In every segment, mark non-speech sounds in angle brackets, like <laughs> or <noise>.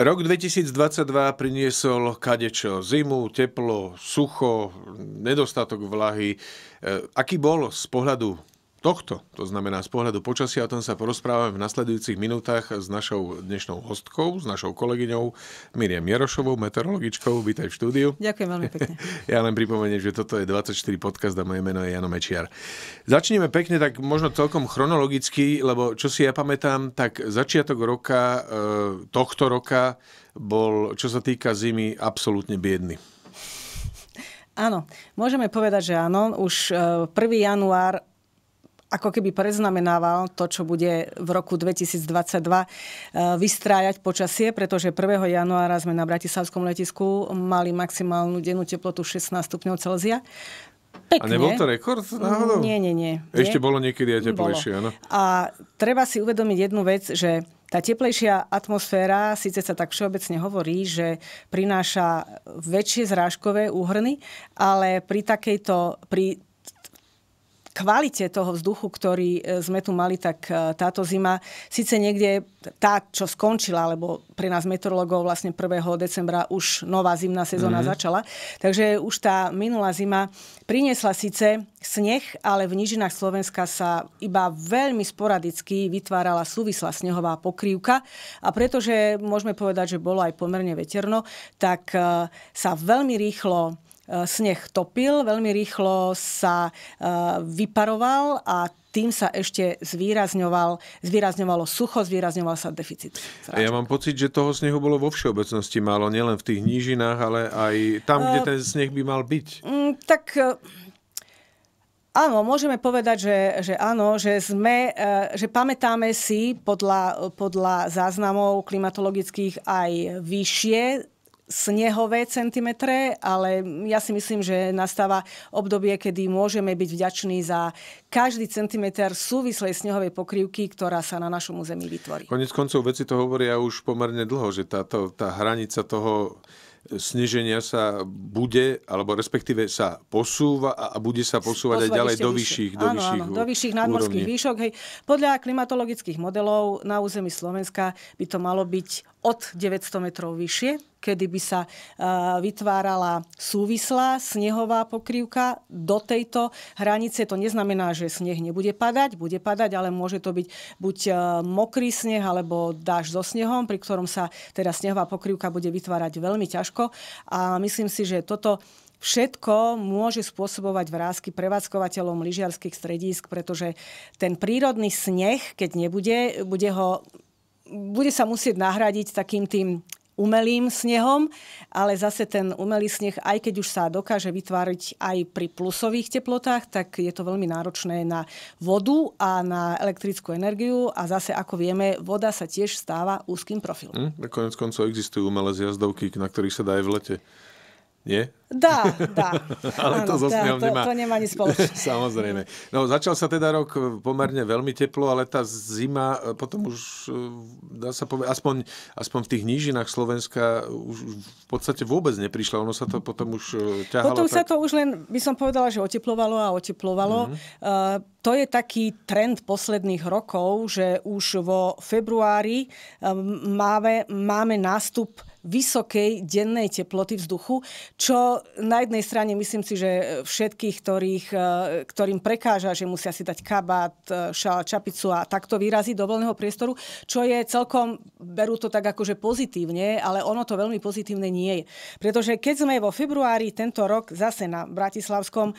Rok 2022 priniesol kadečo, zimu, teplo, sucho, nedostatok vlahy. E, aký bol z pohľadu tohto, to znamená z pohľadu počasia, o tom sa porozprávame v nasledujúcich minútach s našou dnešnou hostkou, s našou kolegyňou Miriam Jarošovou, meteorologičkou. Vítaj v štúdiu. Ďakujem veľmi pekne. <laughs> ja len pripomeniem, že toto je 24 podcast a moje meno je Jano Mečiar. Začneme pekne, tak možno celkom chronologicky, lebo čo si ja pamätám, tak začiatok roka, e, tohto roka bol, čo sa týka zimy, absolútne biedny. Áno, môžeme povedať, že áno. Už 1. E, január ako keby preznamenával to, čo bude v roku 2022 eh, vystrájať počasie, pretože 1. januára sme na Bratislavskom letisku mali maximálnu dennú teplotu 16 stupňov Celzia. Pekne. A nebol to rekord náhodou? Nie, nie, nie. Ešte nie. bolo niekedy aj teplejšie, áno. A treba si uvedomiť jednu vec, že tá teplejšia atmosféra, síce sa tak všeobecne hovorí, že prináša väčšie zrážkové úhrny, ale pri takejto, pri kvalite toho vzduchu, ktorý e, sme tu mali, tak e, táto zima, síce niekde tá, čo skončila, lebo pre nás meteorologov vlastne 1. decembra už nová zimná sezóna mm-hmm. začala, takže už tá minulá zima priniesla síce sneh, ale v nížinách Slovenska sa iba veľmi sporadicky vytvárala súvislá snehová pokrývka a pretože môžeme povedať, že bolo aj pomerne veterno, tak e, sa veľmi rýchlo sneh topil, veľmi rýchlo sa eh, vyparoval a tým sa ešte zvýrazňoval, zvýrazňovalo sucho, zvýrazňoval sa deficit. Zrážok. Ja mám pocit, že toho snehu bolo vo všeobecnosti málo, nielen v tých nížinách, ale aj tam, kde uh, ten sneh by mal byť. Um, tak Áno, môžeme povedať, že, že áno, že sme, že pamätáme si podľa, podľa záznamov klimatologických aj vyššie snehové centimetre, ale ja si myslím, že nastáva obdobie, kedy môžeme byť vďační za každý centimeter súvislej snehovej pokrývky, ktorá sa na našom území vytvorí. Konec koncov veci to hovoria už pomerne dlho, že táto, tá hranica toho sneženia sa bude, alebo respektíve sa posúva a bude sa posúvať aj ďalej do vyšších, do áno, vyšších, áno, do vyšších nadmorských výšok. Hej. Podľa klimatologických modelov na území Slovenska by to malo byť od 900 metrov vyššie, kedy by sa vytvárala súvislá snehová pokrývka do tejto hranice. To neznamená, že sneh nebude padať, bude padať, ale môže to byť buď mokrý sneh alebo dáž so snehom, pri ktorom sa teda snehová pokrývka bude vytvárať veľmi ťažko. A myslím si, že toto Všetko môže spôsobovať vrázky prevádzkovateľom lyžiarských stredísk, pretože ten prírodný sneh, keď nebude, bude ho bude sa musieť nahradiť takým tým umelým snehom, ale zase ten umelý sneh, aj keď už sa dokáže vytvárať aj pri plusových teplotách, tak je to veľmi náročné na vodu a na elektrickú energiu a zase, ako vieme, voda sa tiež stáva úzkým profilom. Hm, konec koncov existujú umelé zjazdovky, na ktorých sa dá aj v lete. Nie? Dá, dá. <laughs> Ale to so dá, to, nemá. To nemá ani spoločné. <laughs> Samozrejme. No, začal sa teda rok pomerne veľmi teplo, ale tá zima e, potom už, e, dá sa povedať, aspoň, aspoň v tých nížinách Slovenska už v podstate vôbec neprišla. Ono sa to potom už e, ťahalo. Potom tak... sa to už len, by som povedala, že oteplovalo a oteplovalo. Mm-hmm. Uh, to je taký trend posledných rokov, že už vo februári máme, máme nástup vysokej dennej teploty vzduchu, čo na jednej strane myslím si, že všetkých, ktorých, e, ktorým prekáža, že musia si dať kabát, e, šal, čapicu a takto vyraziť do voľného priestoru, čo je celkom, berú to tak akože pozitívne, ale ono to veľmi pozitívne nie je. Pretože keď sme vo februári tento rok zase na Bratislavskom e,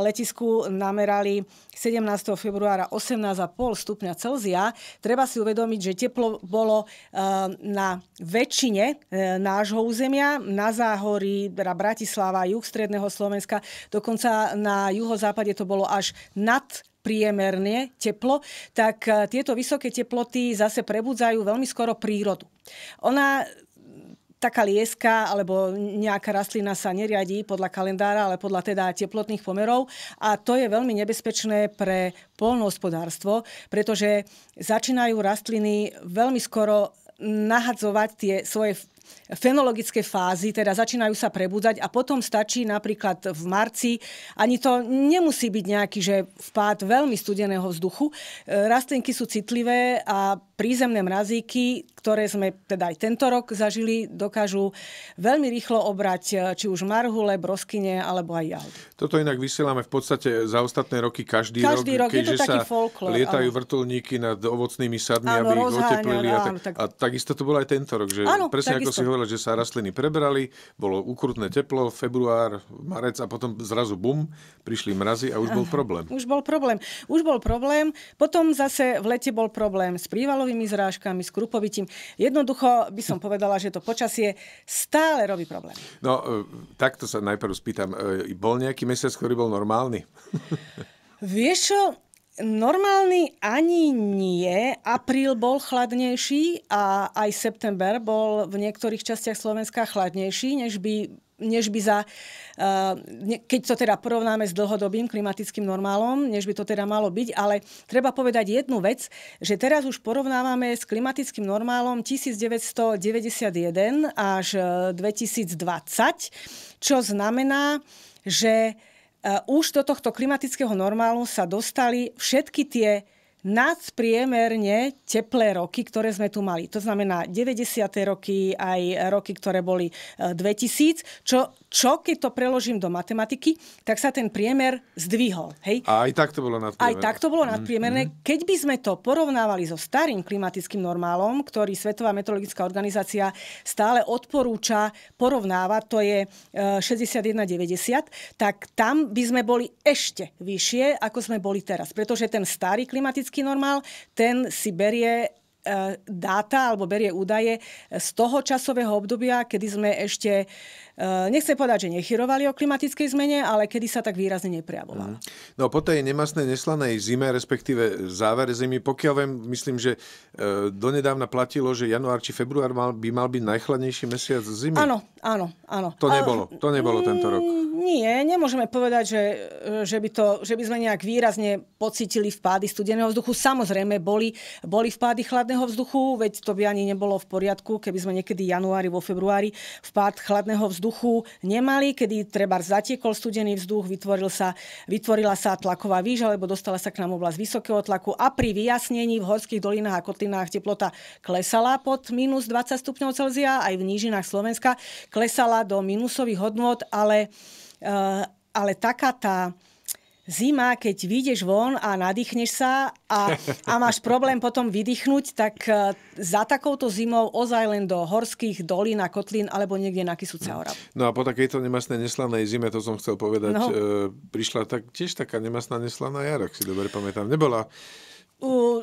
letisku namerali 17. februára 18,5 stupňa Celzia, treba si uvedomiť, že teplo bolo na väčšine nášho územia, na záhorí, teda Bratislava, juh stredného Slovenska, dokonca na juhozápade to bolo až nad priemerne teplo, tak e, tieto vysoké teploty zase prebudzajú veľmi skoro prírodu. Ona taká lieska alebo nejaká rastlina sa neriadí podľa kalendára, ale podľa teda teplotných pomerov. A to je veľmi nebezpečné pre polnohospodárstvo, pretože začínajú rastliny veľmi skoro nahadzovať tie svoje fenologické fázy, teda začínajú sa prebudzať a potom stačí napríklad v marci, ani to nemusí byť nejaký, že vpád veľmi studeného vzduchu. E, rastlinky sú citlivé a prízemné mrazíky, ktoré sme teda aj tento rok zažili, dokážu veľmi rýchlo obrať e, či už marhule, broskyne alebo aj jahody. Toto inak vysielame v podstate za ostatné roky každý, každý rok, rok keďže sa folklor, lietajú áno. vrtulníky nad ovocnými sadmi, áno, aby ich oteplili. A, tak, tak... a takisto to bolo aj tento rok, že áno, presne takisto. Ako si hovoril, že sa rastliny prebrali, bolo ukrutné teplo, február, marec a potom zrazu bum, prišli mrazy a už bol problém. Už bol problém. Už bol problém. Potom zase v lete bol problém s prívalovými zrážkami, s krupovitím. Jednoducho by som povedala, že to počasie stále robí problém. No, e, takto sa najprv spýtam. E, bol nejaký mesiac, ktorý bol normálny? Vieš čo, Normálny ani nie. Apríl bol chladnejší a aj september bol v niektorých častiach Slovenska chladnejší, než by než by za, eh, keď to teda porovnáme s dlhodobým klimatickým normálom, než by to teda malo byť, ale treba povedať jednu vec, že teraz už porovnávame s klimatickým normálom 1991 až 2020, čo znamená, že Eh, už do tohto klimatického normálu sa dostali všetky tie nadpriemerne teplé roky, ktoré sme tu mali. To znamená 90. roky, aj roky, ktoré boli 2000, e, čo, čo keď to preložím do matematiky, tak sa ten priemer zdvihol. Hej? A aj tak to bolo nadpriemerné. Aj tak to bolo mhm, nadpriemerné. Mm-hmm. Keď by sme to porovnávali so starým klimatickým normálom, ktorý Svetová meteorologická organizácia stále odporúča porovnávať, to je 61,90, e, tak tam by sme boli ešte vyššie, ako sme boli teraz. Pretože ten starý klimatický ekonomický normál, ten si berie e, dáta alebo berie údaje z toho časového obdobia, kedy sme ešte nechcem povedať, že nechyrovali o klimatickej zmene, ale kedy sa tak výrazne neprejavovala. Mm. No po tej nemasnej, neslanej zime, respektíve záver zimy, pokiaľ viem, myslím, že e, donedávna platilo, že január či február mal, by mal byť najchladnejší mesiac zimy. Áno, áno, áno. To nebolo, to nebolo tento rok. Nie, nemôžeme povedať, že, že, by to, že by sme nejak výrazne pocítili vpády studeného vzduchu. Samozrejme, boli, boli vpády chladného vzduchu, veď to by ani nebolo v poriadku, keby sme niekedy januári, vo februári vpád chladného vzduchu vzduchu nemali, kedy treba zatiekol studený vzduch, vytvoril sa, vytvorila sa tlaková výž, alebo dostala sa k nám oblasť vysokého tlaku a pri vyjasnení v horských dolinách a kotlinách teplota klesala pod minus 20 stupňov Celzia, aj v nížinách Slovenska klesala do minusových hodnôt, ale, uh, ale taká tá zima, keď vyjdeš von a nadýchneš sa a, a máš problém potom vydýchnuť, tak e, za takouto zimou ozaj len do horských dolín a kotlín alebo niekde na Kysúce Oravu. No a po takejto nemasnej neslanej zime, to som chcel povedať, no. e, prišla tak, tiež taká nemasná neslaná jar, ak si dobre pamätám. Nebola Uh,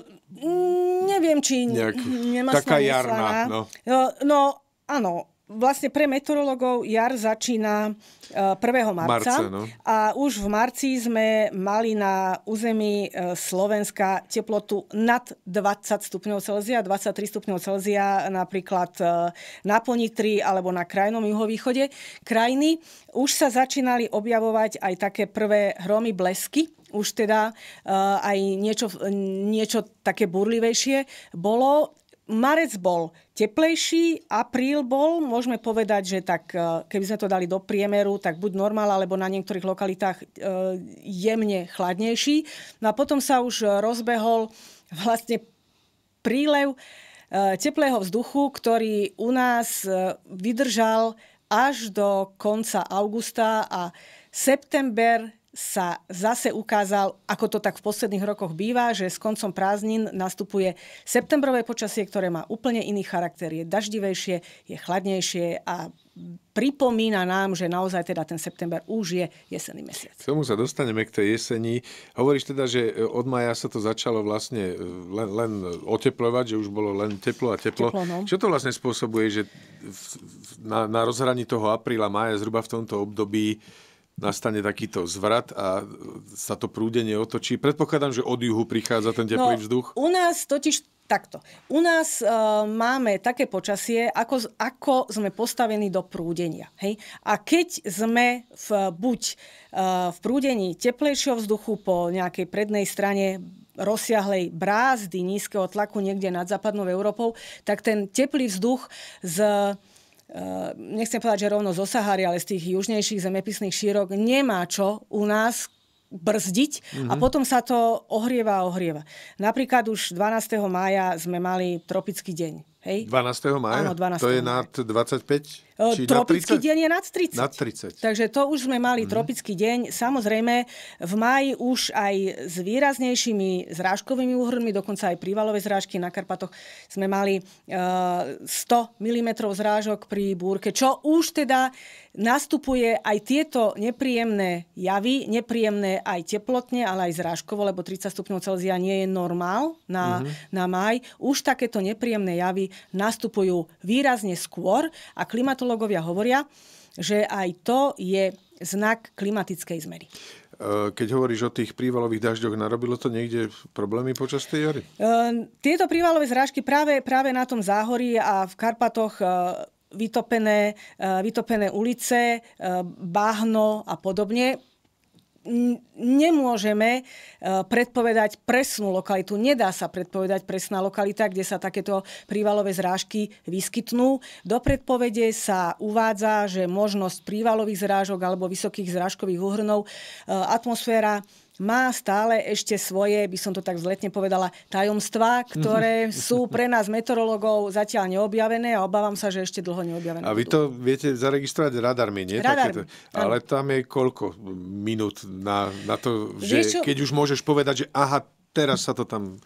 neviem, či Nejak, nemasná taká jarná. No. no, no áno, vlastne pre meteorologov jar začína 1. E, marca Marce, no. a už v marci sme mali na území e, Slovenska teplotu nad 20 stupňov Celzia, 23 stupňov Celzia napríklad e, na Ponitri alebo na krajnom juhovýchode krajiny. Už sa začínali objavovať aj také prvé hromy blesky, už teda aj niečo, niečo také burlivejšie bolo. Marec bol teplejší, apríl bol, môžeme povedať, že tak, e, keby sme to dali do priemeru, tak buď normál, alebo na niektorých lokalitách e, jemne chladnejší. No a potom sa už rozbehol vlastne prílev e, teplého vzduchu, ktorý u nás vydržal až do konca augusta a september sa zase ukázal, ako to tak v posledných rokoch býva, že s koncom prázdnin nastupuje septembrové počasie, ktoré má úplne iný charakter. Je daždivejšie, je chladnejšie a pripomína nám, že naozaj teda ten september už je jesenný mesiac. K tomu sa dostaneme k tej jeseni. Hovoríš teda, že od maja sa to začalo vlastne len, len oteplovať, že už bolo len teplo a teplo. teplo no. Čo to vlastne spôsobuje, že na, na rozhraní toho apríla, maja, zhruba v tomto období nastane takýto zvrat a sa to prúdenie otočí. Predpokladám, že od juhu prichádza ten teplý no, vzduch. U nás totiž takto. U nás uh, máme také počasie, ako, ako sme postavení do prúdenia. Hej? A keď sme v, buď uh, v prúdení teplejšieho vzduchu po nejakej prednej strane rozsiahlej brázdy nízkeho tlaku niekde nad západnou Európou, tak ten teplý vzduch z nechcem povedať, že rovno zo Sahary, ale z tých južnejších zemepisných šírok nemá čo u nás brzdiť mm-hmm. a mhm. potom sa to ohrieva a ohrieva. Napríklad už 12. mája sme mali tropický deň. Hej? 12. mája? Áno, 12. To je nad 25? Či tropický deň je nad 30. Nad 30. Takže to už sme mali mm. tropický deň. Samozrejme, v máji už aj s výraznejšími zrážkovými úhrnmi, dokonca aj prívalové zrážky na Karpatoch, sme mali uh, 100 mm zrážok pri búrke, čo už teda nastupuje aj tieto nepríjemné javy, nepríjemné aj teplotne, ale aj zrážkovo, lebo 30 stupňov Celzia nie je normál na, mm-hmm. na maj. Už takéto nepríjemné javy nastupujú výrazne skôr a klimatológovia hovoria, že aj to je znak klimatickej zmeny. E, keď hovoríš o tých prívalových dažďoch, narobilo to niekde problémy počas tej jary? E, tieto prívalové zrážky práve, práve na tom záhorí a v Karpatoch e, vytopené, vytopené ulice, báhno a podobne nemôžeme e, predpovedať presnú lokalitu. Nedá sa predpovedať presná lokalita, kde sa takéto prívalové zrážky vyskytnú. Do predpovede sa uvádza, že možnosť prívalových zrážok alebo vysokých zrážkových úhrnov e, atmosféra má stále ešte svoje, by som to tak vzletne povedala, tajomstvá, ktoré sú pre nás meteorologov zatiaľ neobjavené a obávam sa, že ešte dlho neobjavené. A vy to viete zaregistrovať radarmi, nie? Radarmi, Ale tam je koľko minút na, na to, že keď už môžeš povedať, že aha, teraz sa to tam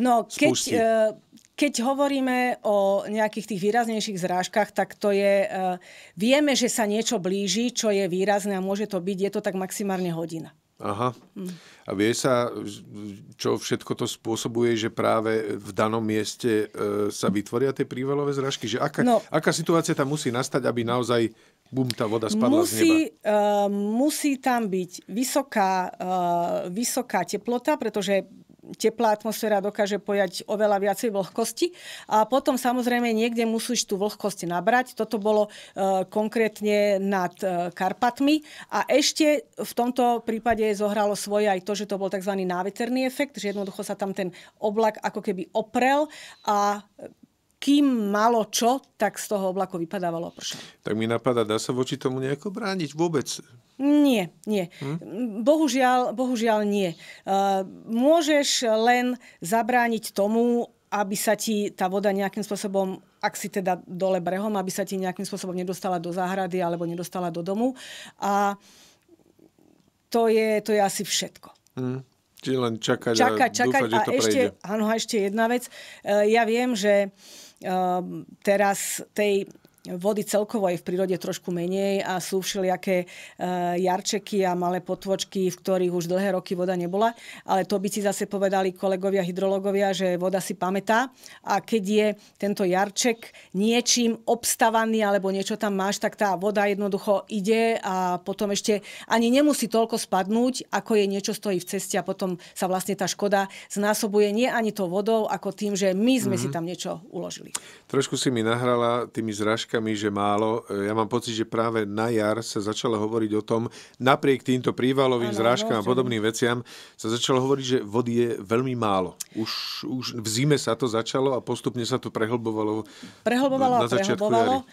No, keď, spustí. uh, keď hovoríme o nejakých tých výraznejších zrážkach, tak to je... Uh, vieme, že sa niečo blíži, čo je výrazné a môže to byť, je to tak maximálne hodina. Aha. A vie sa, čo všetko to spôsobuje, že práve v danom mieste e, sa vytvoria tie prívalové zrážky? Že aká, no, aká situácia tam musí nastať, aby naozaj bum, tá voda spadla musí, z neba? Uh, musí tam byť vysoká, uh, vysoká teplota, pretože teplá atmosféra dokáže pojať oveľa viacej vlhkosti a potom samozrejme niekde musíš tú vlhkosť nabrať. Toto bolo e, konkrétne nad e, Karpatmi a ešte v tomto prípade zohralo svoje aj to, že to bol tzv. náveterný efekt, že jednoducho sa tam ten oblak ako keby oprel a kým malo čo, tak z toho oblaku vypadávalo pršalo. Tak mi napadá, dá sa voči tomu nejako brániť vôbec? Nie, nie. Hm? Bohužiaľ, bohužiaľ nie. Uh, môžeš len zabrániť tomu, aby sa ti tá voda nejakým spôsobom, ak si teda dole brehom, aby sa ti nejakým spôsobom nedostala do záhrady alebo nedostala do domu. A to je, to je asi všetko. Hm. Čiže len čakať, čakať, a čakať dúfať, a že to ešte, prejde. Áno, a ešte jedna vec. Ja viem, že teraz tej vody celkovo aj v prírode trošku menej a sú všelijaké uh, jarčeky a malé potvočky, v ktorých už dlhé roky voda nebola. Ale to by si zase povedali kolegovia hydrologovia, že voda si pamätá a keď je tento jarček niečím obstavaný alebo niečo tam máš, tak tá voda jednoducho ide a potom ešte ani nemusí toľko spadnúť, ako je niečo stojí v ceste a potom sa vlastne tá škoda znásobuje nie ani to vodou, ako tým, že my sme mm-hmm. si tam niečo uložili. Trošku si mi nahrala tými zrážkami zrážkami, že málo. E, ja mám pocit, že práve na jar sa začalo hovoriť o tom, napriek týmto prívalovým ano, zrážkam a podobným veciam, sa začalo hovoriť, že vody je veľmi málo. Už, už v zime sa to začalo a postupne sa to prehlbovalo. Prehlbovalo a prehlbovalo.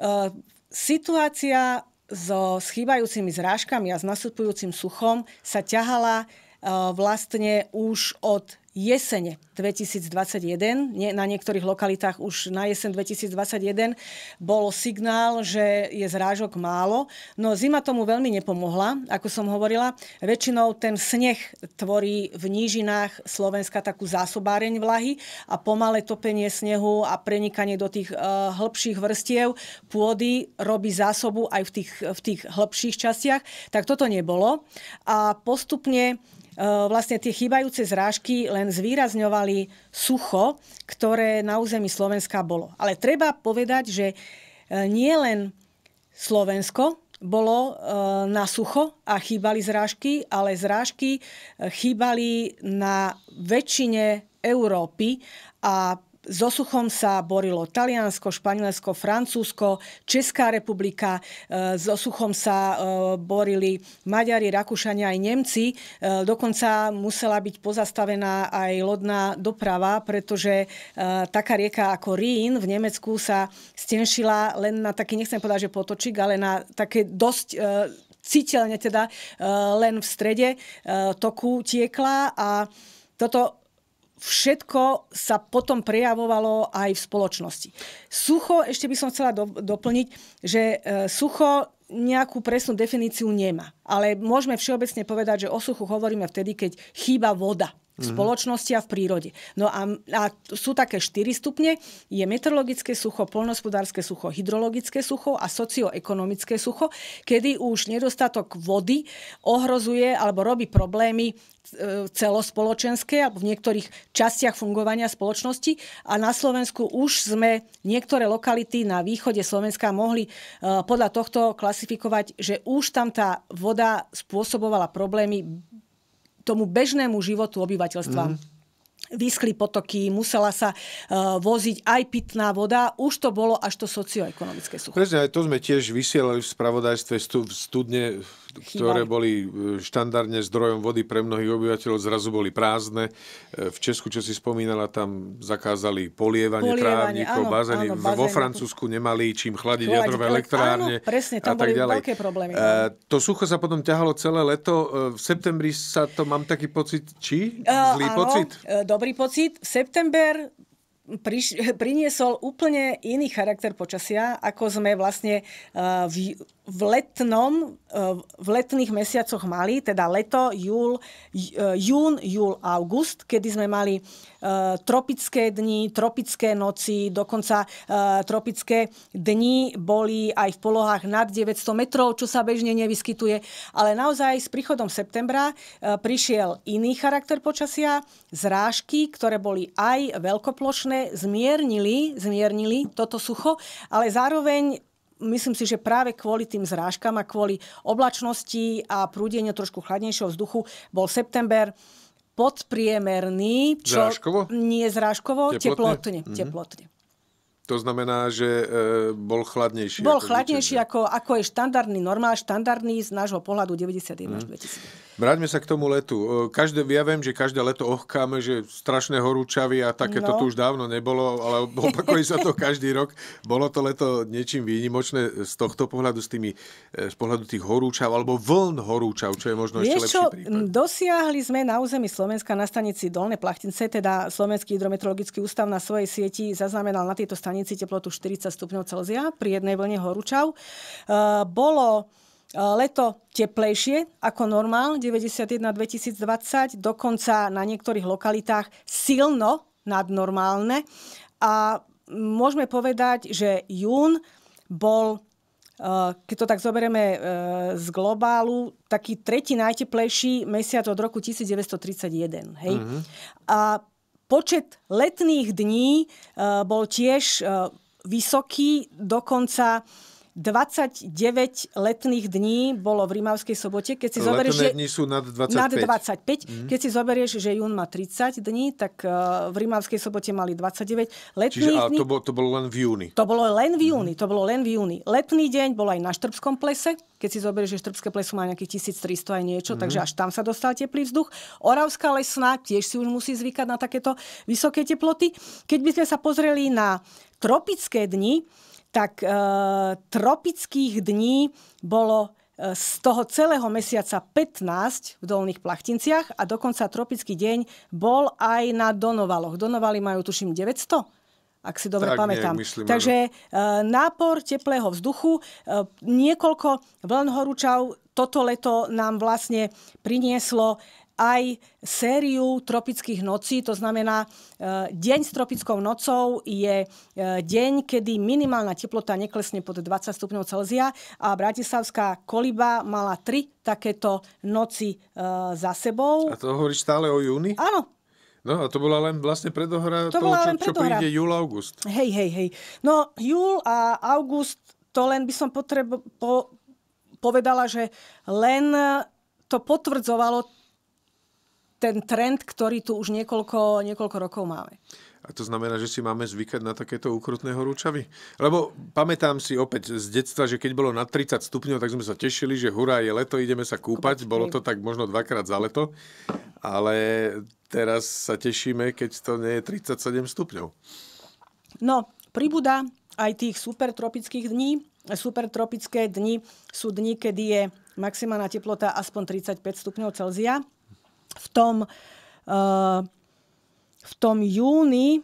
Uh, situácia so schýbajúcimi zrážkami a s nasupujúcim suchom sa ťahala uh, vlastne už od jesene 2021. Nie, na niektorých lokalitách už na jesen 2021 bol signál, že je zrážok málo. No zima tomu veľmi nepomohla, ako som hovorila. Väčšinou ten sneh tvorí v nížinách Slovenska takú zásobáreň vlahy a pomalé topenie snehu a prenikanie do tých uh, hĺbších vrstiev pôdy robí zásobu aj v tých, v tých hĺbších častiach. Tak toto nebolo. A postupne E, vlastne tie chýbajúce zrážky len zvýrazňovali sucho, ktoré na území Slovenska bolo. Ale treba povedať, že e, nie len Slovensko bolo e, na sucho a chýbali zrážky, ale zrážky chýbali na väčšine Európy a so suchom sa borilo Taliansko, Španielsko, Francúzsko, Česká republika, so suchom sa borili Maďari, Rakúšania aj Nemci. Dokonca musela byť pozastavená aj lodná doprava, pretože taká rieka ako Rín v Nemecku sa stenšila len na taký, nechcem povedať, že potočík, ale na také dosť citeľne teda len v strede toku tiekla a toto všetko sa potom prejavovalo aj v spoločnosti. Sucho, ešte by som chcela do, doplniť, že e, sucho nejakú presnú definíciu nemá. Ale môžeme všeobecne povedať, že o suchu hovoríme vtedy, keď chýba voda v mhm. spoločnosti a v prírode. No a, a sú také štyri stupne. Je meteorologické sucho, polnospodárske sucho, hydrologické sucho a socioekonomické sucho, kedy už nedostatok vody ohrozuje alebo robí problémy e, celospoločenské alebo v niektorých častiach fungovania spoločnosti a na Slovensku už sme niektoré lokality na východe Slovenska mohli e, podľa tohto klasifikovať, že už tam tá voda spôsobovala problémy tomu bežnému životu obyvateľstva. Mm vyschli potoky, musela sa uh, voziť aj pitná voda. Už to bolo až to socioekonomické sucho. Presne, aj to sme tiež vysielali v spravodajstve v studne, ktoré boli e, štandardne zdrojom vody pre mnohých obyvateľov, zrazu boli prázdne. E, v Česku, čo si spomínala, tam zakázali polievanie, polievanie trávnikov, áno, bazény. Áno, bazény. Vo Francúzsku nemali čím chladiť Chladiť, jadrové elektrárne. Áno, presne, tam a tak boli ďalej. veľké problémy. Uh, to sucho sa potom ťahalo celé leto. V septembri sa to, mám taký pocit, či? Zlý uh, áno, pocit? dobrý pocit. September priš, priniesol úplne iný charakter počasia, ako sme vlastne v, v letnom, v letných mesiacoch mali, teda leto, júl, jún, júl, august, kedy sme mali tropické dni, tropické noci, dokonca tropické dni boli aj v polohách nad 900 metrov, čo sa bežne nevyskytuje. Ale naozaj s príchodom septembra prišiel iný charakter počasia, zrážky, ktoré boli aj veľkoplošné, zmiernili, zmiernili toto sucho, ale zároveň myslím si, že práve kvôli tým zrážkam a kvôli oblačnosti a prúdeniu trošku chladnejšieho vzduchu bol september podpriemerný. Čo, zrážkovo? Nie zrážkovo, teplotne. Teplotne. Mm-hmm. teplotne. To znamená, že e, bol chladnejší. Bol ako chladnejší, ako, ako je štandardný normál, štandardný z nášho pohľadu 91 mm. až 2000. Vráťme sa k tomu letu. Každé, ja viem, že každé leto ochkáme, že strašné horúčavy a takéto no. tu už dávno nebolo, ale opakuje sa to každý rok. Bolo to leto niečím výnimočné z tohto pohľadu, z, tými, z pohľadu tých horúčav, alebo vln horúčav, čo je možno Vieš ešte lepší čo, prípad. Dosiahli sme na území Slovenska na stanici Dolné Plachtince, teda Slovenský hydrometeorologický ústav na svojej sieti zaznamenal na tejto stanici teplotu 40 stupňov Celzia pri jednej vlne horúčav. Uh, bolo leto teplejšie ako normál 91-2020, dokonca na niektorých lokalitách silno nadnormálne. A môžeme povedať, že jún bol keď to tak zoberieme z globálu, taký tretí najteplejší mesiac od roku 1931. Hej? Mm-hmm. A počet letných dní bol tiež vysoký, dokonca 29 letných dní bolo v Rímavskej sobote. Keď si zoberieš, že... dní sú nad 25. Nad 25. Mm. Keď si zoberieš, že jún má 30 dní, tak uh, v Rímavskej sobote mali 29 letných Čiže, dní. to, bolo, to bolo len v júni? To bolo len v júni. Mm. To bolo len v júni. Letný deň bol aj na Štrbskom plese. Keď si zoberieš, že Štrbské pleso má nejakých 1300 aj niečo, mm. takže až tam sa dostal teplý vzduch. Oravská lesná tiež si už musí zvykať na takéto vysoké teploty. Keď by sme sa pozreli na tropické dni, tak e, tropických dní bolo e, z toho celého mesiaca 15 v dolných plachtinciach a dokonca tropický deň bol aj na Donovaloch. Donovali majú, tuším, 900 ak si dobre tak, pamätám. Nie, myslím, Takže e, nápor teplého vzduchu, e, niekoľko vln horúčav toto leto nám vlastne prinieslo aj sériu tropických nocí, to znamená, e, deň s tropickou nocou je e, deň, kedy minimálna teplota neklesne pod 20 stupňov Celzia a Bratislavská koliba mala tri takéto noci e, za sebou. A to hovoríš stále o júni? Áno, No a to bola len vlastne predohra to toho, čo, čo príde júl, august. Hej, hej, hej. No júl a august, to len by som potrebo, po, povedala, že len to potvrdzovalo ten trend, ktorý tu už niekoľko, niekoľko rokov máme. A to znamená, že si máme zvykať na takéto ukrutné horúčavy? Lebo pamätám si opäť z detstva, že keď bolo na 30 stupňov, tak sme sa tešili, že hurá, je leto, ideme sa kúpať. Bolo to tak možno dvakrát za leto. Ale teraz sa tešíme, keď to nie je 37 stupňov. No, pribúda aj tých supertropických dní. Supertropické dni sú dni, kedy je maximálna teplota aspoň 35 stupňov Celzia. V tom uh, v tom júni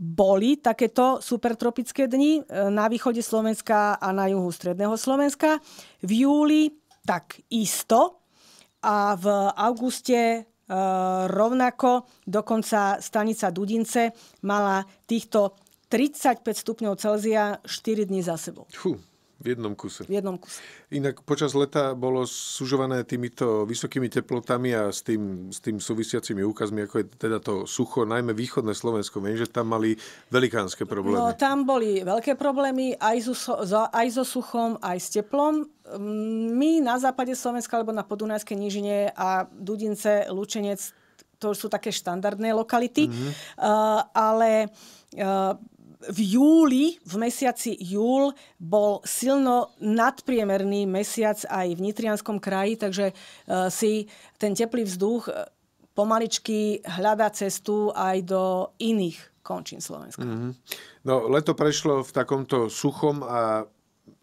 boli takéto supertropické dni e, na východe Slovenska a na juhu stredného Slovenska. V júli tak isto a v auguste e, rovnako dokonca stanica Dudince mala týchto 35 stupňov Celzia 4 dní za sebou. Fú, v jednom kuse. V jednom kuse. Inak počas leta bolo sužované týmito vysokými teplotami a s tým, s tým súvisiacimi úkazmi, ako je teda to sucho, najmä východné Slovensko. Viem, že tam mali velikánske problémy. No, tam boli veľké problémy aj so, aj so suchom, aj s teplom. My na západe Slovenska, alebo na Podunajskej nížine a Dudince, Lučenec, to sú také štandardné lokality. Mm-hmm. Uh, ale uh, v júli, v mesiaci júl, bol silno nadpriemerný mesiac aj v Nitrianskom kraji, takže uh, si ten teplý vzduch e, pomaličky hľadá cestu aj do iných končín Slovenska. Mm-hmm. No, leto prešlo v takomto suchom a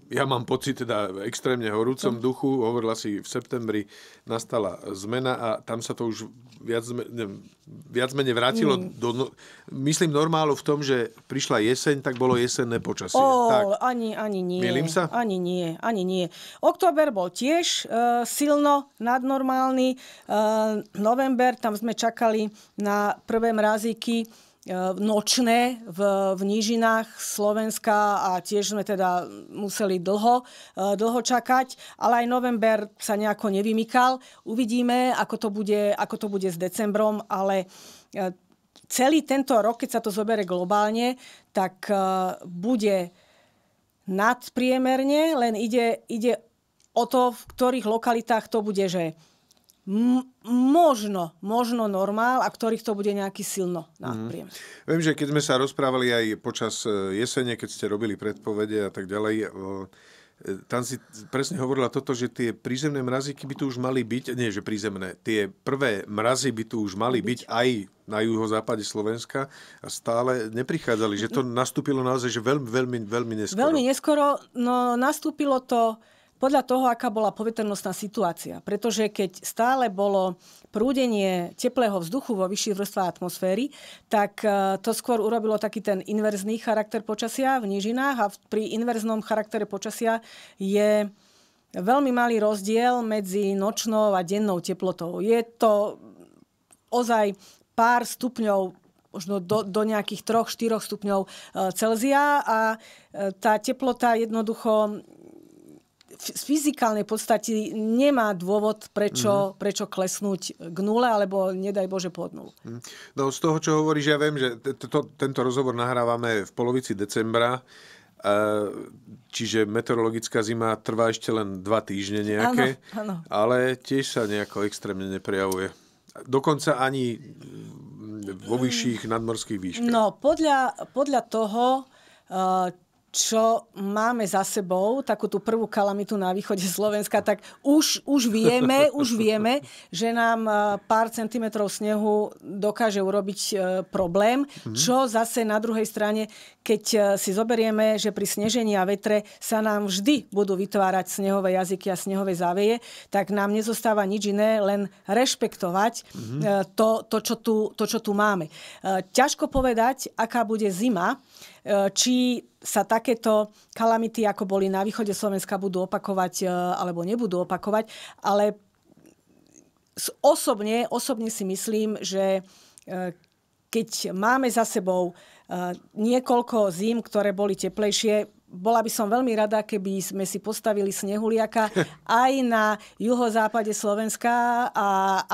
ja mám pocit teda v extrémne horúcom duchu. Hovorila si, v septembri nastala zmena a tam sa to už viac, ne, viac menej vrátilo mm. do, no, myslím, normálu v tom, že prišla jeseň, tak bolo jesenné počasie. O, tak. ani, ani nie. Milím sa? Ani nie, ani nie. Október bol tiež uh, silno nadnormálny. Uh, november, tam sme čakali na prvé mrazíky E, nočné v, v nížinách Slovenska a tiež sme teda museli dlho, e, dlho čakať, ale aj november sa nejako nevymykal. Uvidíme, ako to bude, ako to bude s decembrom, ale e, celý tento rok, keď sa to zobere globálne, tak bude nadpriemerne, len ide, ide o to, v ktorých lokalitách to bude, že m- možno, možno normál a ktorých to bude nejaký silno nadpriemer. Mm. Viem, že keď sme sa rozprávali aj počas e, jesene, keď ste robili predpovede a tak ďalej, e, tam si presne hovorila toto, že tie prízemné mrazíky by tu už mali byť, nie že prízemné, tie prvé mrazy by tu už mali byť, byť aj na juhozápade Slovenska a stále neprichádzali, že to nastúpilo naozaj že veľmi, veľmi, veľmi neskoro. Veľmi neskoro, no nastúpilo to podľa toho, aká bola poveternostná situácia. Pretože keď stále bolo prúdenie teplého vzduchu vo vyšších vrstvách atmosféry, tak e, to skôr urobilo taký ten inverzný charakter počasia v nížinách a pri inverznom charaktere počasia je veľmi malý rozdiel medzi nočnou a dennou teplotou. Je to ozaj pár stupňov možno do, do nejakých 3-4 stupňov e, Celzia a e, tá teplota jednoducho z fyzikálnej podstate nemá dôvod, prečo, mm-hmm. prečo klesnúť k nule, alebo nedaj Bože pod nulu. Mhm. No z toho, čo hovoríš, ja viem, že tento rozhovor nahrávame v polovici decembra, čiže meteorologická zima trvá ešte len dva týždne nejaké, ano, ano. ale tiež sa nejako extrémne neprejavuje. Dokonca ani vo vyšších nadmorských výškach. No, podľa, podľa toho, čo máme za sebou, takú tú prvú kalamitu na východe Slovenska, tak už, už vieme, už vieme, že nám e, pár centimetrov snehu dokáže urobiť e, problém, mhm. čo zase na druhej strane, keď e, si zoberieme, že pri snežení a vetre sa nám vždy budú vytvárať snehové jazyky a snehové záveje, tak nám nezostáva nič iné, len rešpektovať mm-hmm. to, to, čo tu, to, čo tu máme. Ťažko povedať, aká bude zima, či sa takéto kalamity, ako boli na východe Slovenska, budú opakovať e, alebo nebudú opakovať, ale osobne, osobne si myslím, že e, keď máme za sebou niekoľko zím, ktoré boli teplejšie, bola by som veľmi rada, keby sme si postavili snehuliaka <laughs> aj na juhozápade Slovenska a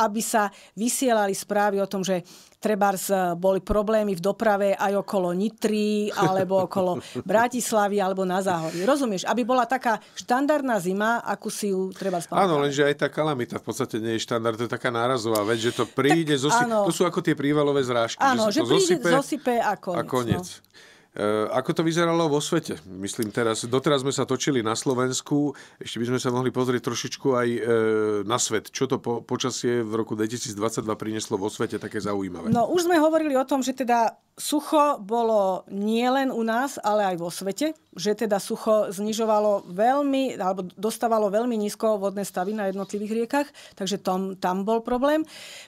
aby sa vysielali správy o tom, že trebárs boli problémy v doprave aj okolo Nitry, alebo okolo <laughs> Bratislavy, alebo na Záhorí. Rozumieš? Aby bola taká štandardná zima, akú si ju treba spáť. Áno, lenže aj tá kalamita v podstate nie je štandard, to je taká nárazová vec, že to príde, tak, zosi- to sú ako tie prívalové zrážky. Áno, že, že príde, zosype, zosype a koniec. A koniec. No. Eh, ako to vyzeralo vo svete? Myslím teraz, doteraz sme sa točili na Slovensku, ešte by sme sa mohli pozrieť trošičku aj eh, na svet. Čo to po, počasie v roku 2022 prinieslo vo svete také zaujímavé? No už sme hovorili o tom, že teda sucho bolo nielen u nás, ale aj vo svete, že teda sucho znižovalo veľmi, alebo dostávalo veľmi nízko vodné stavy na jednotlivých riekach, takže tom, tam bol problém.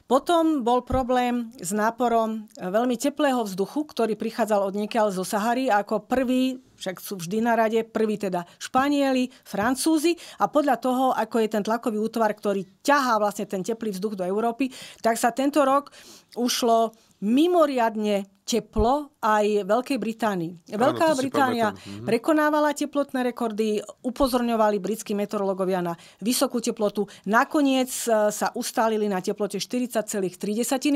Potom bol problém s náporom veľmi teplého vzduchu, ktorý prichádzal od niekiaľ zo Sahary ako prvý však sú vždy na rade, prvý teda Španieli, Francúzi a podľa toho, ako je ten tlakový útvar, ktorý ťahá vlastne ten teplý vzduch do Európy, tak sa tento rok ušlo mimoriadne teplo aj Veľkej Británii. Veľká Áno, Británia mhm. prekonávala teplotné rekordy, upozorňovali britskí meteorológovia na vysokú teplotu. Nakoniec e, sa ustálili na teplote 40,3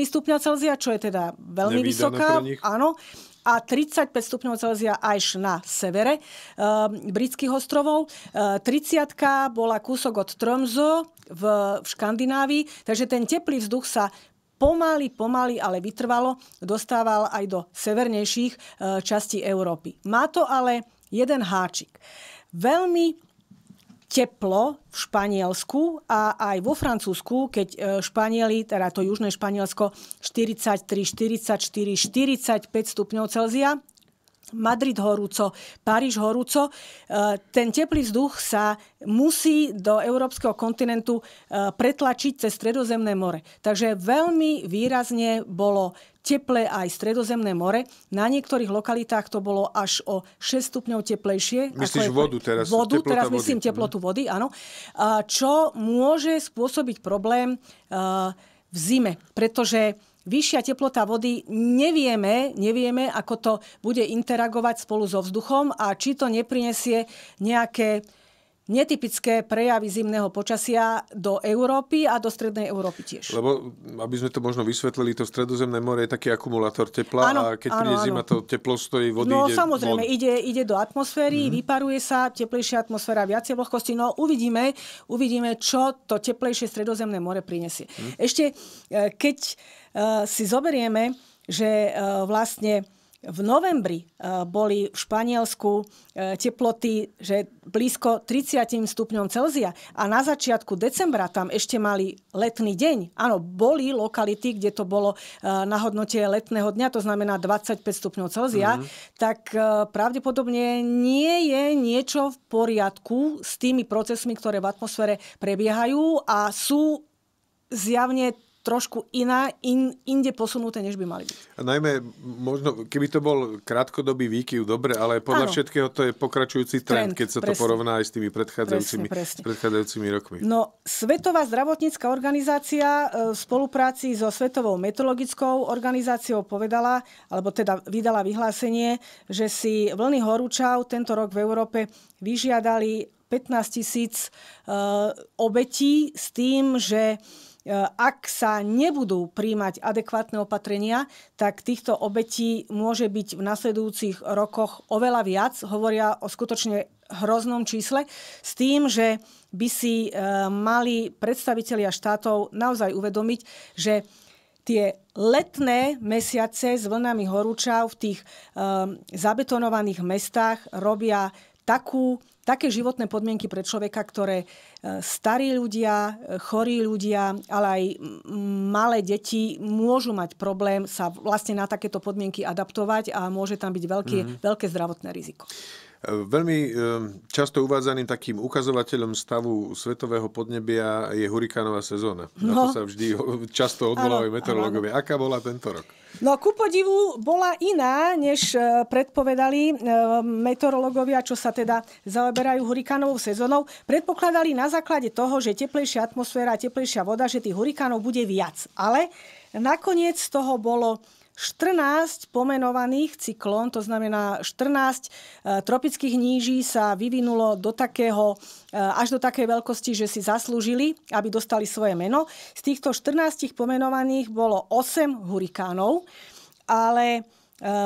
stupňa Celzia, čo je teda veľmi Nevídané vysoká. Áno a 35 stupňov Celzia až na severe e, britských ostrovov. E, 30 bola kúsok od Tromso v, v Škandinávii, takže ten teplý vzduch sa pomaly, pomaly, ale vytrvalo dostával aj do severnejších e, častí Európy. Má to ale jeden háčik. Veľmi teplo v Španielsku a aj vo Francúzsku, keď e, Španieli, teda to južné Španielsko, 43, 44, 45 stupňov Celzia, Madrid horúco, Paríž horúco. E, ten teplý vzduch sa musí do európskeho kontinentu e, pretlačiť cez Stredozemné more. Takže veľmi výrazne bolo teplé aj Stredozemné more. Na niektorých lokalitách to bolo až o 6 stupňov teplejšie. Myslíš vodu teraz? Vodu, teraz vody. myslím teplotu mhm. vody, áno. Čo môže spôsobiť problém e, v zime, pretože vyššia teplota vody, nevieme, nevieme, ako to bude interagovať spolu so vzduchom a či to neprinesie nejaké netypické prejavy zimného počasia do Európy a do Strednej Európy tiež. Lebo, aby sme to možno vysvetlili, to Stredozemné more je taký akumulátor tepla áno, a keď áno, príde áno. zima, to teplo stojí vody No ide samozrejme, von. ide, ide do atmosféry, mm-hmm. vyparuje sa, teplejšia atmosféra, viacej vlhkosti. No uvidíme, uvidíme, čo to teplejšie Stredozemné more prinesie. Mm-hmm. Ešte, e, keď e, si zoberieme, že e, vlastne v novembri eh, boli v Španielsku eh, teploty, že blízko 30 stupňom Celzia a na začiatku decembra tam ešte mali letný deň. Áno, boli lokality, kde to bolo eh, na hodnote letného dňa, to znamená 25 stupňov Celzia, mm-hmm. tak pravdepodobne nie je niečo v poriadku s tými procesmi, ktoré v atmosfére prebiehajú a sú zjavne trošku iná, in, inde posunuté, než by mali byť. A najmä, možno, keby to bol krátkodobý výkyv, dobre, ale podľa ano. všetkého to je pokračujúci trend, trend keď sa presne. to porovná aj s tými predchádzajúcimi, presne, presne. predchádzajúcimi rokmi. No, Svetová zdravotnícká organizácia e, v spolupráci so Svetovou meteorologickou organizáciou povedala, alebo teda vydala vyhlásenie, že si vlny horúčav tento rok v Európe vyžiadali 15 tisíc uh, obetí s tým, že E, ak sa nebudú príjmať adekvátne opatrenia, tak týchto obetí môže byť v nasledujúcich rokoch oveľa viac. Hovoria o skutočne hroznom čísle, s tým, že by si e, mali predstavitelia štátov naozaj uvedomiť, že tie letné mesiace s vlnami horúčav v tých um, zabetonovaných mestách robia takú také životné podmienky pre človeka, ktoré e, starí ľudia, e, chorí ľudia, ale aj malé deti môžu mať problém sa vlastne na takéto podmienky adaptovať a môže tam byť veľké, mm-hmm. veľké zdravotné riziko. Veľmi e, často uvádzaným takým ukazovateľom stavu svetového podnebia je hurikánová sezóna. No. Na to sa vždy často odvolávajú meteorológovia. Aká bola tento rok? No ku podivu bola iná, než e, predpovedali e, meteorológovia, čo sa teda zaoberajú hurikánovou sezónou. Predpokladali na základe toho, že teplejšia atmosféra teplejšia voda, že tých hurikánov bude viac. Ale nakoniec toho bolo 14 pomenovaných cyklón, to znamená 14 e, tropických níží sa vyvinulo do takého, e, až do takej veľkosti, že si zaslúžili, aby dostali svoje meno. Z týchto 14 pomenovaných bolo 8 hurikánov, ale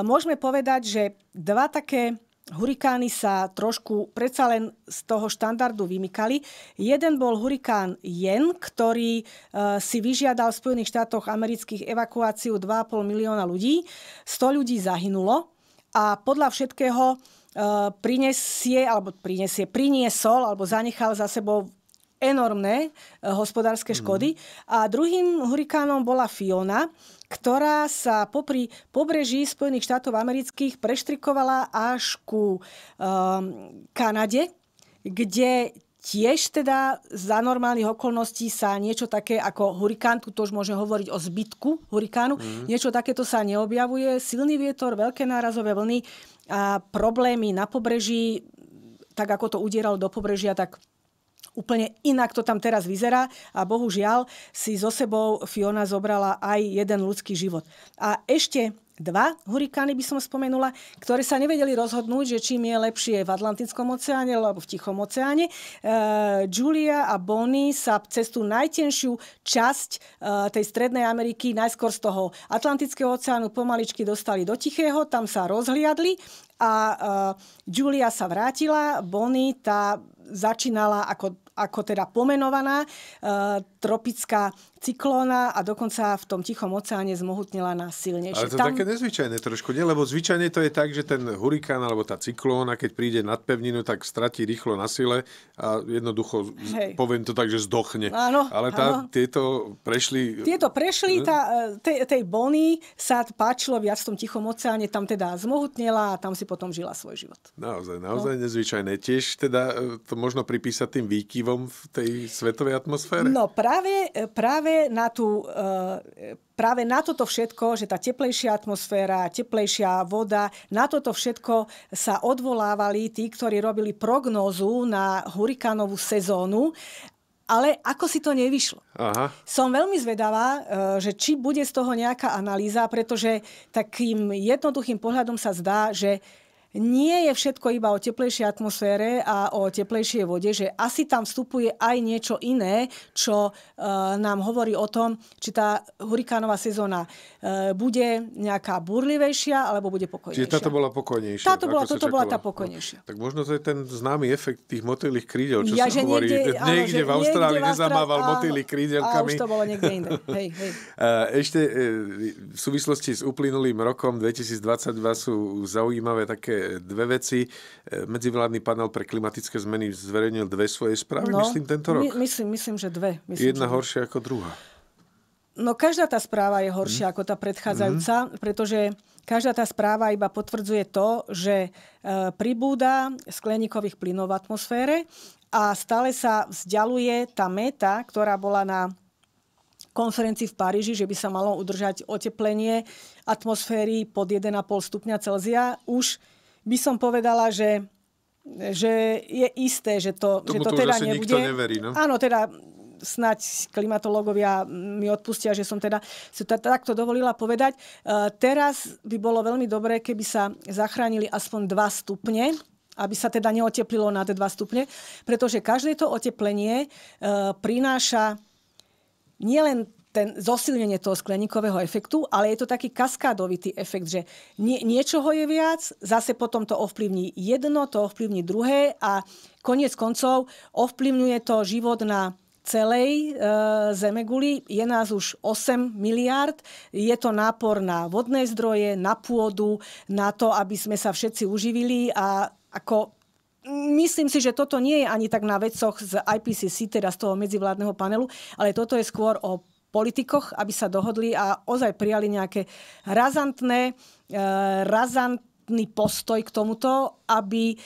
môžeme povedať, že dva také hurikány sa trošku predsa len z toho štandardu vymykali. Jeden bol hurikán Jen, ktorý e, si vyžiadal v Spojených štátoch amerických evakuáciu 2,5 milióna ľudí. 100 ľudí zahynulo a podľa všetkého e, prinesie, alebo prinesie, priniesol, alebo zanechal za sebou enormné e, hospodárske škody. Mm. A druhým hurikánom bola Fiona, ktorá sa popri pobreží Spojených štátov amerických preštrikovala až ku um, Kanade, kde tiež teda za normálnych okolností sa niečo také ako hurikán, tu už môžeme hovoriť o zbytku hurikánu, mm. niečo takéto sa neobjavuje. Silný vietor, veľké nárazové vlny a problémy na pobreží, tak ako to udieralo do pobrežia, tak úplne inak to tam teraz vyzerá a bohužiaľ si so sebou Fiona zobrala aj jeden ľudský život. A ešte dva hurikány by som spomenula, ktoré sa nevedeli rozhodnúť, že čím je lepšie v Atlantickom oceáne alebo v Tichom oceáne. Uh, Julia a Bonnie sa cez tú najtenšiu časť uh, tej Strednej Ameriky, najskôr z toho Atlantického oceánu pomaličky dostali do Tichého, tam sa rozhliadli a uh, Julia sa vrátila, Bonnie tá začínala ako ako teda pomenovaná e, tropická cyklóna a dokonca v tom Tichom oceáne zmohutnila na silnejšie. Ale to Tam... také nezvyčajné trošku, nie? Lebo zvyčajne to je tak, že ten hurikán alebo tá cyklóna, keď príde nad pevninu, tak stratí rýchlo na sile a jednoducho, Hej. poviem to tak, že zdochne. Áno, Ale tá, áno. tieto prešli... Tieto prešli, hm? tá, e, tej, tej Bony sa páčilo viac v tom Tichom oceáne, tam teda zmohutnila a tam si potom žila svoj život. Naozaj, naozaj no. nezvyčajné. Tiež teda e, to možno pripísať tým výkyvom vplyvom v tej svetovej atmosfére? No práve, práve, na tú, e, práve na toto všetko, že tá teplejšia atmosféra, teplejšia voda, na toto všetko sa odvolávali tí, ktorí robili prognózu na hurikánovú sezónu ale ako si to nevyšlo. Aha. Som veľmi zvedavá, e, že či bude z toho nejaká analýza, pretože takým jednoduchým pohľadom sa zdá, že nie je všetko iba o teplejšej atmosfére a o teplejšej vode, že asi tam vstupuje aj niečo iné, čo e, nám hovorí o tom, či tá hurikánová sezóna e, bude nejaká burlivejšia alebo bude pokojnejšia. Čiže táto bola pokojnejšia. Táto bola, toto bola tá pokojnejšia. No, tak možno to je ten známy efekt tých motýlých krídel, čo ja, sa hovorí. Niekde, áno, niekde v Austrálii niekde nezamával motýly krídelkami. A už to bolo niekde inde. Hej, hej. <laughs> Ešte e, v súvislosti s uplynulým rokom 2022 sú zaujímavé také dve veci. E, medzivládny panel pre klimatické zmeny zverejnil dve svoje správy, no, myslím, tento rok. My, myslím, myslím, že dve. Myslím, Jedna že horšia dve. ako druhá. No každá tá správa je horšia mm. ako tá predchádzajúca, mm. pretože každá tá správa iba potvrdzuje to, že e, pribúda skleníkových plynov v atmosfére a stále sa vzdialuje tá meta, ktorá bola na konferencii v Paríži, že by sa malo udržať oteplenie atmosféry pod 1,5 stupňa Celzia, už by som povedala, že, že je isté, že to, že to teda nebude. Neverí, no? Áno, teda snať klimatológovia mi odpustia, že som teda si to takto dovolila povedať. E, teraz by bolo veľmi dobré, keby sa zachránili aspoň 2 stupne, aby sa teda neoteplilo nad 2 stupne, pretože každé to oteplenie e, prináša nielen ten zosilnenie toho skleníkového efektu, ale je to taký kaskádovitý efekt, že nie, niečoho je viac, zase potom to ovplyvní jedno, to ovplyvní druhé a koniec koncov ovplyvňuje to život na celej e, Zemeguli. Je nás už 8 miliard. Je to nápor na vodné zdroje, na pôdu, na to, aby sme sa všetci uživili a ako Myslím si, že toto nie je ani tak na vecoch z IPCC, teda z toho medzivládneho panelu, ale toto je skôr o politikoch, aby sa dohodli a ozaj prijali nejaké razantné, e, razantný postoj k tomuto, aby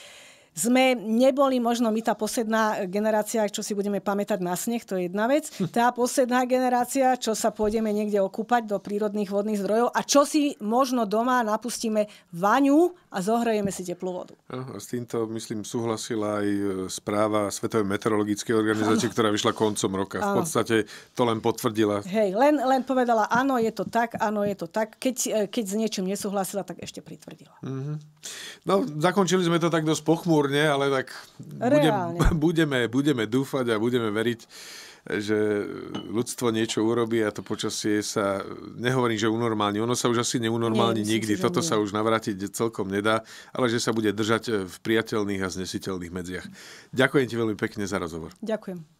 sme neboli možno my tá posledná generácia, čo si budeme pamätať na sneh, to je jedna vec. Tá posledná generácia, čo sa pôjdeme niekde okúpať do prírodných vodných zdrojov a čo si možno doma napustíme vaňu a zohrejeme si teplú vodu. A s týmto, myslím, súhlasila aj e, správa Svetovej meteorologickej organizácie, ktorá vyšla koncom roka. V podstate to len potvrdila. Hej, len, len povedala, áno, je to tak, áno, je to tak. Keď, e, keď s niečím nesúhlasila, tak ešte pritvrdila. Mm-hmm. No, zakončili sme to tak dosť pochmúrne, ale tak budem, <laughs> budeme, budeme dúfať a budeme veriť, že ľudstvo niečo urobí a to počasie sa, nehovorím, že unormálni, ono sa už asi neunormálni nie, nikdy, si, toto nie. sa už navrátiť celkom nedá, ale že sa bude držať v priateľných a znesiteľných medziach. Ďakujem ti veľmi pekne za rozhovor. Ďakujem.